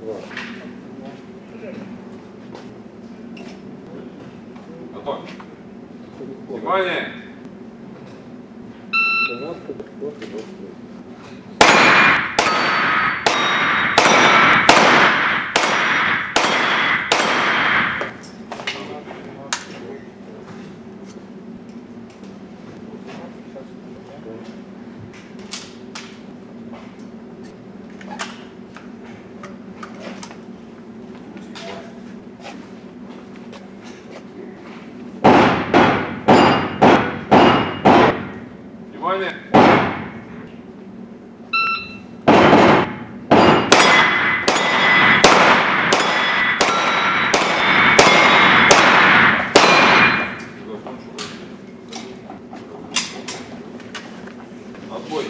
102. Готов. Внимание! 12, 24, 23. Внимание! Отбой.